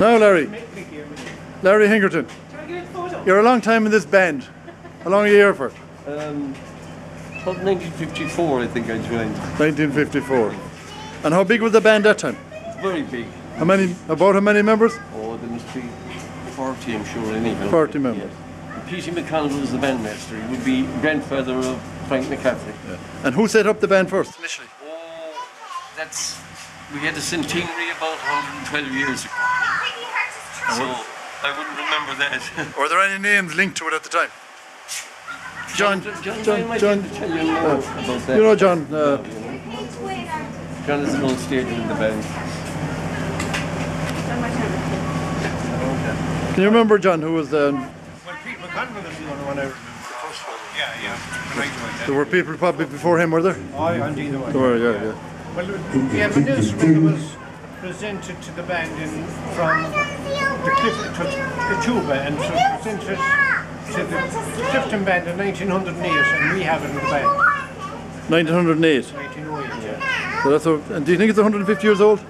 Now, Larry. Larry Hingerton. You're a long time in this band. How long are you here for? Um, about 1954, I think I joined. 1954. And how big was the band that time? Very big. How many? About how many members? Oh, there must be 40, I'm sure, anyhow. 40 members. P.T. McConnell was the bandmaster. He would be grandfather of Frank McCaffrey. And who set up the band first? Initially. Oh, that's. We had a centenary about 112 years ago. So I wouldn't remember that. Were there any names linked to it at the time? John, John, John, John, might John, be able to tell you more about that. you know John. Uh, John is an old stager in the band. can you remember John, who was? Um, Well, Pete McConville is the only one I remember. The first one. Yeah, yeah. When I joined there were people probably before him, were there? Oh, yeah, indeed there was. There were, yeah, yeah. Well, we have an instrument that was presented to the band in, from the Cliff, to, the tuba, and it was presented to the Clifton band in 1908, and we have it in the band. 1908. 1908, yeah. So that's. A, and do you think it's 150 years old?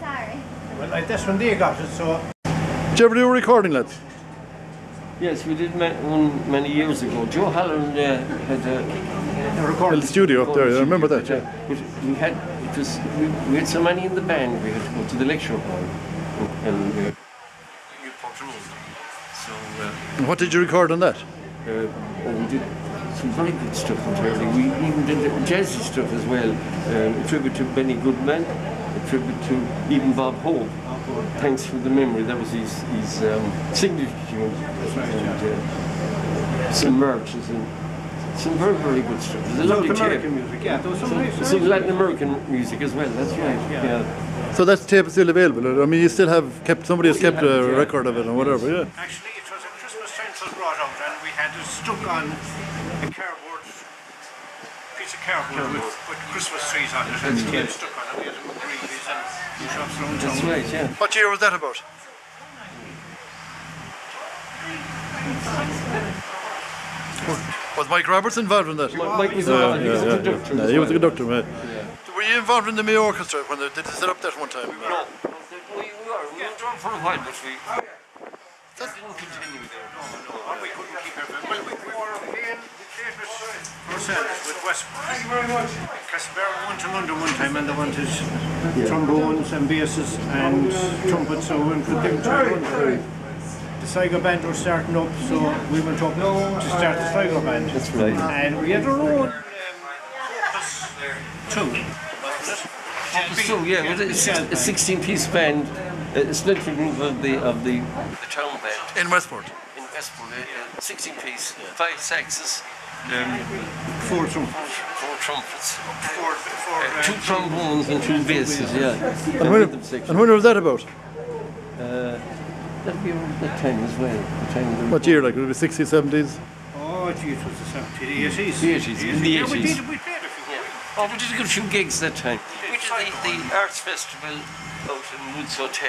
Sorry. Well, like, that's when they got it, so Did you ever do a recording, lads? Yes, we did one many years ago. Joe Halloran uh, had a the recording. The studio up there. I remember that. Yeah. But we had it was we, we had so many in the band. We had to go to the lecture hall and uh, you. So uh, And what did you record on that? uh, oh, we did some very good stuff in Turley. We even did jazzy stuff as well. Um, a tribute to Benny Goodman, a tribute to even Bob Hope. Thanks for the memory. That was his, his um, signature tune. and, uh, some merches and some very, very good stuff. There's a lovely South tape. American music, yeah. There was some nice Some Latin American music as well. That's right. Yeah. So that tape is still available. Uh, I mean, you still have kept somebody has kept a yeah. record of it or whatever. Yeah. Actually, it was a Christmas stencil brought out, and we had it stuck on a cardboard piece of cardboard with, with Christmas trees on it, and tape stuck on it. We had them in Greaves and shops around That's right. Yeah. What year was that about? Was Mike Roberts involved in that? Mike was, Yeah, involved. he was yeah, a yeah, conductor. yeah. as he was a well. conductor, man. Were you involved in the Mayo Orchestra when they did they set up that one time? No, we, we were. We were drawn for a while, but we that didn't continue there. Or we couldn't keep everything. Well, we, we were playing, we played with ourselves, with Westport. Thank you very much. Casper went to London one time and they wanted trombones and basses and trumpets, so we put them to The Sligo band was starting up, so we went up to start the Sligo band. That's right. And we had our own um, Opus 2. wasn't? So yeah, it was a, a 16-piece band, a splinter group of the of the, the town band In Westport. in Westport. A 16-piece, five saxes, um, Four trumpets. four trumpets, Four, four, uh, uh, two trombones, and two basses. Yeah. And when, and when was that about? Uh, that'd be around that time as well. The time of the What year? Like, would it be 60s, 70s? Oh, gee, it was the 70s, the 80s. The 80s, in the Yeah, we did, we played a few. Oh, we did a good few gigs that time. We did the, the Arts Festival out in Woods Hotel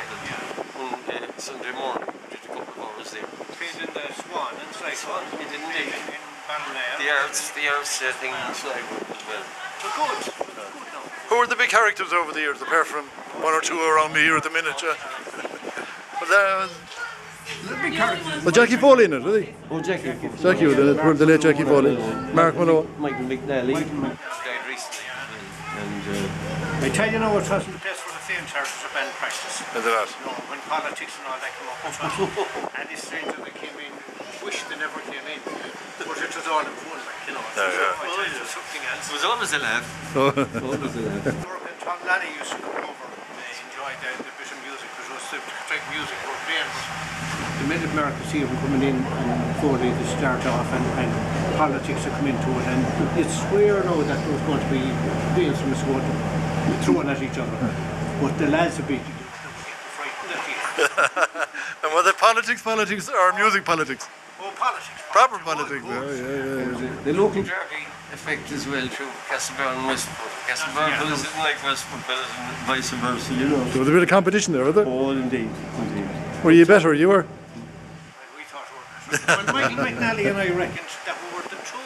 on uh, Sunday morning. We did a couple of hours there. Played in the Swan and Sligo. Swan, we did indeed. in, in Ballinair. The Arts, the Arts uh, thing in Sligo as well. So good. Good. Who are the big characters over the years, apart from one or two around me here at the minute? Yeah. was that, The big characters. was Jackie Foley in it, was he? Oh, Jackie. Jackie was in it, the late Jackie Foley. Mark Malone. Michael McNally. Died recently. And uh, I tell you now, it wasn't the place for the faint-hearted of band practice. Is it that? You know, when politics and all that came up, and the strangers that came in wished they never came in. But it was all in fun, like, you know. It oh, yeah. I tell it was something else. it was always a laugh. always a laugh. Tom Lanny used to come over. They enjoyed the, the bit of music, because it was the type of music we're the minute America see them coming in and Foley to start off and, and politics to come into it and it's swear now that there was going to be the instruments going to be thrown at each other. But the lads would be they would get frightened at you. And whether politics, politics, or music politics? Oh, politics. Proper Oh, politics, good. yeah, yeah, yeah. The local derby effect as well through Castlebar and Westport. Castlebar Yeah, is like Westport, but vice versa, you know. There was a bit of competition there, was there? Oh, indeed, indeed. Were you better? You were? We thought we were Well, Michael McNally and I reckoned that we were the two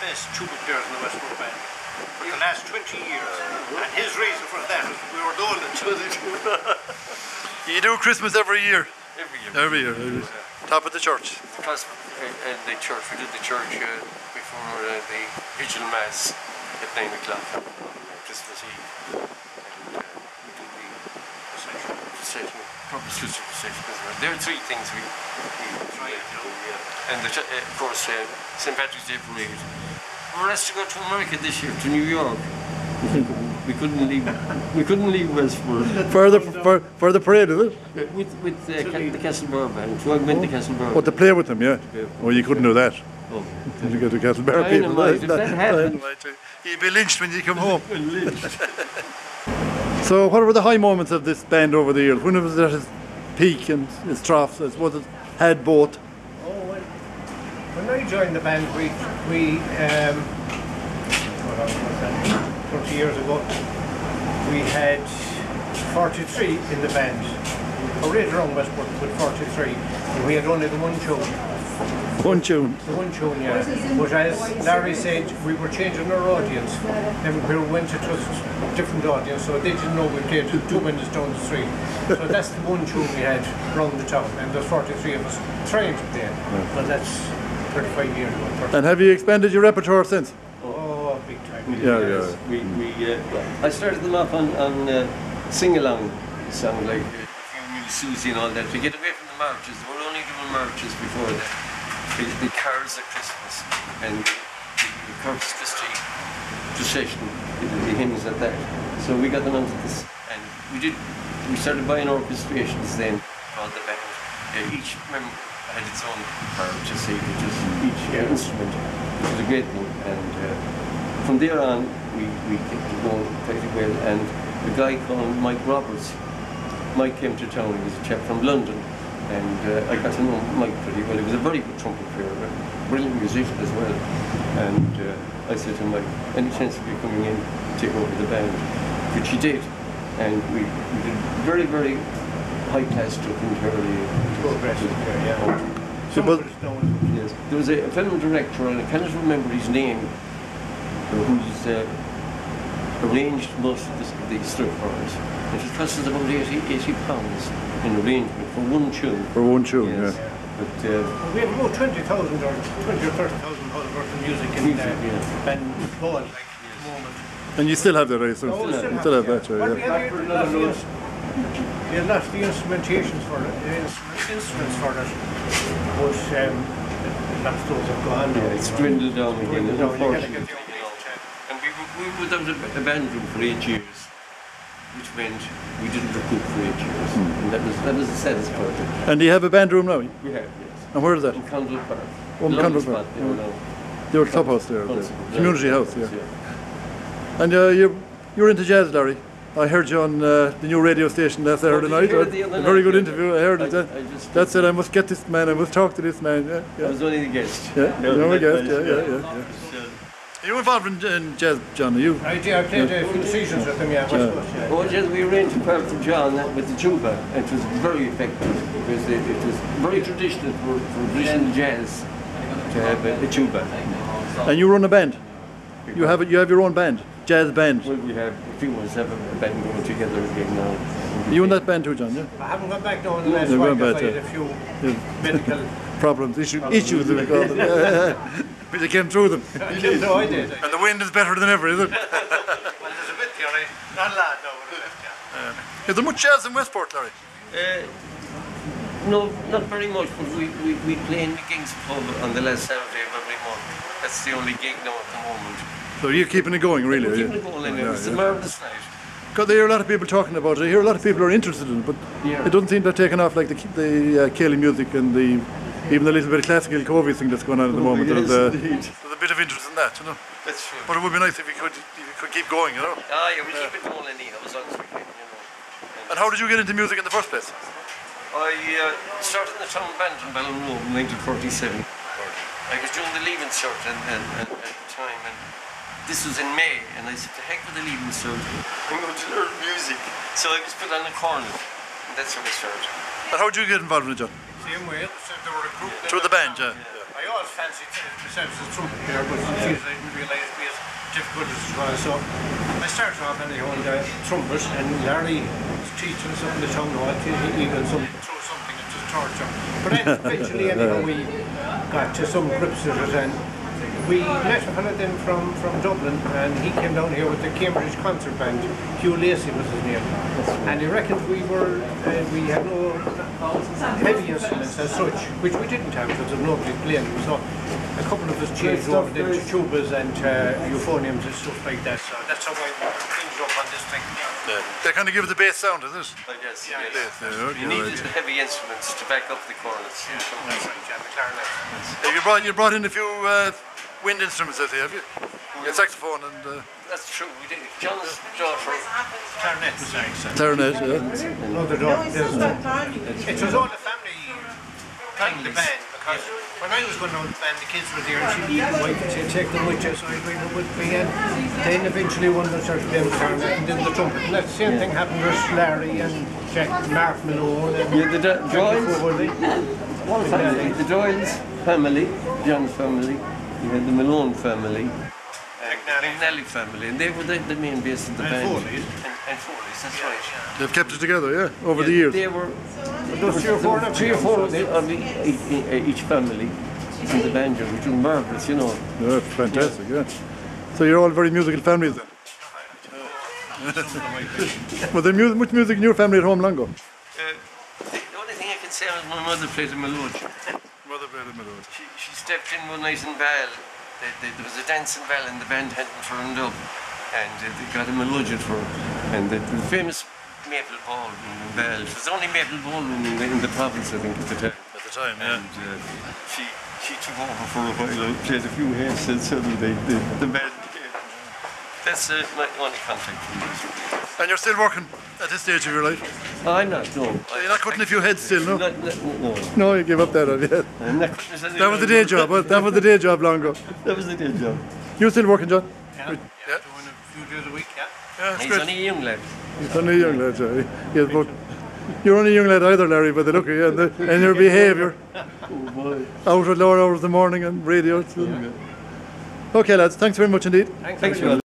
best tuba players in the Westport band for the last 20 years. And his reason for that we were doing the only two. You do Christmas every year. every year. Every year. every- Top of the church. Because uh, in the church, we did the church uh, before uh, the vigil mass at 9 o'clock on Christmas Eve. And uh, we did the procession, procession proper sister procession as well. There are three things we, we try to do, yeah. And the, uh, of course, uh, St. Patrick's Day parade. Were asked to go to America this year, to New York. we couldn't leave. We couldn't leave Westport. For the, for, for the parade, is it? With, with uh, the Castlebar band, to augment the Castlebar. Oh, to play with them, yeah. Yeah. Well, you couldn't do that. Oh. You get to Castlebar Dynamite, people? if that happened. Dynamite. You'd be lynched when you come home. So, what were the high moments of this band over the years? When it was at its peak and its troughs? I suppose it had both. I joined the band, we, we um, what was that, 30 years ago, we had 43 in the band. Already around Westport with 43. And we had only the one tune. One tune. The one tune, yeah. But as Larry said, we were changing our audience. Everywhere we went, to was a different audience, so they didn't know we played two minutes down the street. So that's the one tune we had round the town, and there's 43 of us trying to play. But that's 35 years ago. And have you expanded your repertoire since? Oh, big time. Yeah, yeah. We, we, uh, I started them off on, on uh, sing-along song like uh, Susie and all that to get away from the marches. They were only doing marches before that. The, the carols at Christmas and the, the Corpus Christi procession, the, the hymns at that. So we got them onto this and we did, we started buying orchestrations then called the band. Uh, each member had its own part, just is each instrument, which was a great thing. And uh, from there on, we, we kept going pretty well. And a guy called Mike Roberts, Mike came to town, he was a chap from London. And uh, I got to know Mike pretty well. He was a very good trumpet player, a brilliant musician as well. And uh, I said to Mike, any chance of you coming in to take over the band? Which he did. And we, we did very, very high class stuff entirely. Progressive, yeah, yeah. So, but- of us know Yes. There was a film director, and I cannot remember his name, who's uh, arranged most of the, the stuff for us. It was costing about 80, 80 pounds in arrangement for one tune. For one tune, Yes. yeah. But uh, We have about 20,000 or 20 or 30,000 pounds worth of music in Music, there. yeah. And going like at the moment. And you still have the I assume. Oh, we you still have that, Well, we yeah. have a lot of the ins- we have the instrumentations for it, the instruments for it. But um, lots of those have gone. now, yeah, it's dwindled down again, Dwindled down, unfortunately. get the you old know. age, And we were, we were without a, a band room for eight years, which meant we didn't recruit for eight years. And that was, that was the saddest part. of it. And do you have a band room now? We have, yes. And where is that? In Condell Park. Oh, in Lovely Condell Park. spot there now. The old clubhouse there, the Constable, community yeah. house, yeah. And uh, you're, you're into jazz, Larry. I heard you on uh, the new radio station last Saturday did night. The a very good interview. I heard it. I- Uh, I just- that said, I must get this man. I must talk to this man. Yeah, I was only the guest. Yeah, No, you know, I that- yeah, yeah, yeah, yeah. Are you involved in, in jazz, John? Are you? I did, I played a few seasons with them, yeah, West Yeah. Coast, yeah. Oh, yes, we arranged a part for John with the tuba. and It was very effective because it, it was very traditional for, for British jazz to have a, a tuba. And you run a band. You have it. You have your own band, jazz band. Well, we have a few of us have a band going together again now. You in that band too, John? Yeah. I haven't gone back now in the last You've while gone because back, I had a few Yeah. medical. Problems, issue, issues, we call them. But you came through them. no, I did. And the wind is better than ever, is it? Well, there's a bit there, I, not a lot now, but I left, yeah. Is there much jazz in Westport, Larry? Uh, no, not very much, but we, we, we play in the King's Pub on the last Saturday of every month. That's the only gig now at the moment. So you're keeping it going, really? We're keeping it going. Yeah, It's a yeah. marvellous night. Because I hear a lot of people talking about it. I hear a lot of people are interested in it, but Yeah. it doesn't seem to have taken off like the the uh, céilí music and the even the little bit of classical Covey thing that's going on at the moment. yes, there's, uh, there's a bit of interest in that, you know. That's true. But it would be nice if you could if you could keep going, you know. Ah, yeah, we keep it going anyhow, as long as we can, you know. And how did you get into music in the first place? I uh, started in the town band in Ballinrobe in 1947. I was doing the leaving cert and, and, and, at the time, and this was in May, and I said, to heck with the leaving cert, I'm going to learn music. So I was put on a cornet, and that's how I started. And how did you get involved in it, John? Same way, so there were a group. that Through the band, yeah. I always fancied myself as a trumpet player, but since I didn't realise it'd be as difficult as it was, so I started off anyhow on the uh, trumpet and Larry was teaching us on the tongue hall, he even some, throw something at the torture. But then eventually anyhow we got to some grips with it and we met then from, from Dublin and he came down here with the Cambridge Concert Band. Hugh Lacey was his name. And he reckoned we were, uh, we had no heavy instruments as such, which we didn't have because of nobody playing. So a couple of us changed stuff, over then to tubas and uh, euphoniums and stuff like that. So that's how I ended up on this thing. They kind of give the bass sound, is it? I guess, Yeah, yes. Yeah, okay, You needed right. heavy instruments to back up the corners. That's right, yeah, the clarinet. Yeah, you brought you brought in a few uh, wind instruments, I say, have you? Yeah, saxophone and uh, That's true. We did. John's daughter. Clarinet was excellent. clarinet. Yeah. Another door. There's It was all the family playing the band because when I was going on the band, the kids were there and she'd like to take them with you, so I'd bring them with me. And then eventually one of them started playing the clarinet and then the trumpet. And that same thing happened with Larry and Jack, Mark Malone and Yeah, the Do- Jack Doyles. Foley. One family. The Doyles family. John's family. You had the Malone family. McNally. McNally family, and they were the, the main base of the And band. Foley's. And, and Foley's, that's right. They've kept it together, yeah, over the years. They were Those three or four of them. three or four of, the, of each family in the banjo, which was marvelous, you know. Yeah, fantastic, yeah. So you're all very musical families then. Was there mu- much music in your family at home, Longo? Uh, the only thing I can say is my mother played the melodeon. Mother played the melody. She, she stepped in one night in Val. They, they, there was a dance in and the band hadn't turned up. And uh, they got him a melodeon for. And the, the famous Maple Ballroom in Val. It was the only Maple Ballroom in the, in the province, I think, at the time. At the time, And uh, she, she took over for a while and played a few hits and suddenly they, the, the band came. That's uh, my only contact. And you're still working at this stage of your life? I'm not, no. You're not cutting a few heads still, no? Not, not, no. No, you gave up that idea. I'm not cutting That was the day job, well, that was the day job long ago. That was the day job. You still working, John? Yeah, Yeah. doing a few days a week, yeah. Yeah, it's He's great. only a young lad. He's only a young lad, yeah. He has about, you're only a young lad either, Larry, by the look of you, and, the, and your behaviour. Oh boy. Out at lower hours of the morning and radio. it's- Okay, lads, thanks very much indeed. Thanks, Thanks, very much.